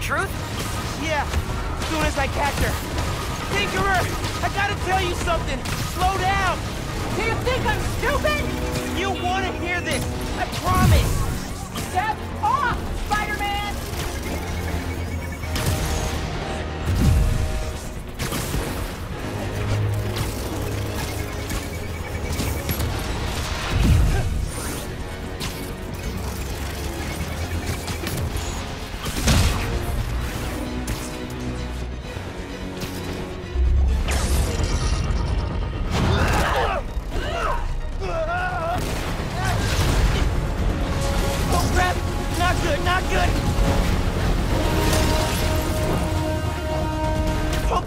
truth? Yeah, as soon as I catch her. Tinkerer, I gotta tell you something. Slow down. Do you think I'm stupid? You wanna hear this. I promise. Step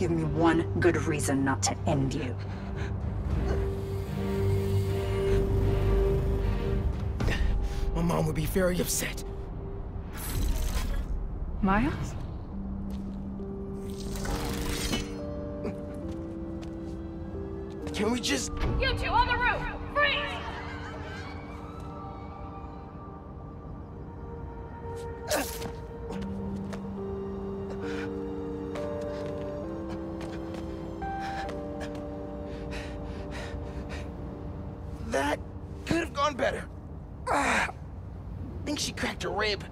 Give me one good reason not to end you. My mom would be very upset. Miles? Can we just... You two on the roof! Could have gone better. Ah, think she cracked a rib.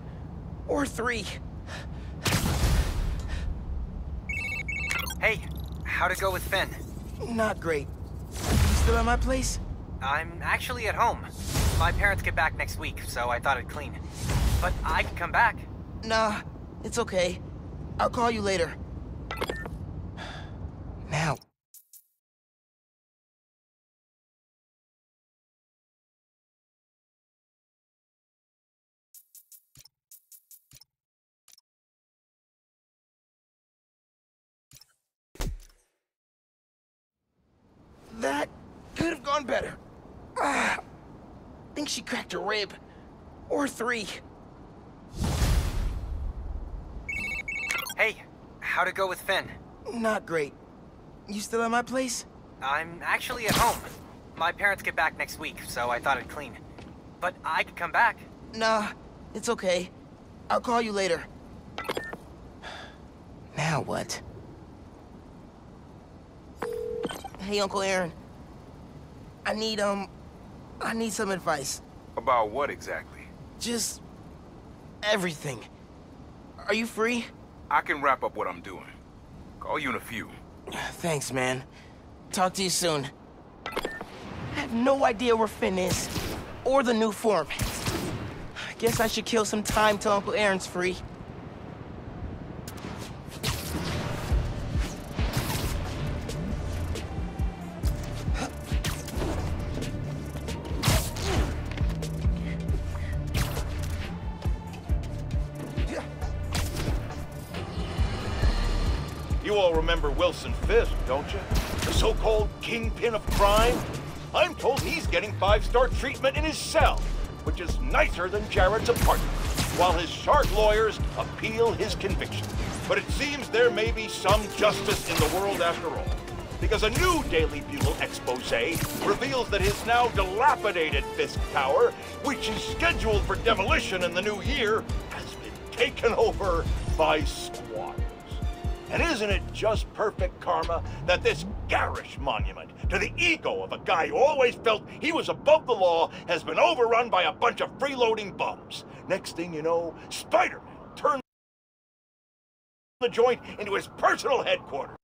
Or three. Hey, how'd it go with Phin? Not great. You still at my place? I'm actually at home. My parents get back next week, so I thought I'd clean. But I can come back. Nah, it's okay. I'll call you later. Could have gone better. Ah, think she cracked a rib. Or three. Hey, how'd it go with Phin? Not great. You still at my place? I'm actually at home. My parents get back next week, so I thought I'd clean. But I could come back. Nah, it's okay. I'll call you later. Now what? Hey, Uncle Aaron. I need, um, I need some advice. About what exactly? Just everything. Are you free? I can wrap up what I'm doing. Call you in a few. Thanks, man. Talk to you soon. I have no idea where Phin is. Or the Nuform. I guess I should kill some time till Uncle Aaron's free. You all remember Wilson Fisk, don't you? The so-called kingpin of crime? I'm told he's getting five-star treatment in his cell, which is nicer than Jared's apartment, while his shark lawyers appeal his conviction. But it seems there may be some justice in the world after all, because a new Daily Bugle expose reveals that his now dilapidated Fisk Tower, which is scheduled for demolition in the new year, has been taken over by squatters. And isn't it just perfect karma that this garish monument to the ego of a guy who always felt he was above the law has been overrun by a bunch of freeloading bums? Next thing you know, Spider-Man turns the joint into his personal headquarters.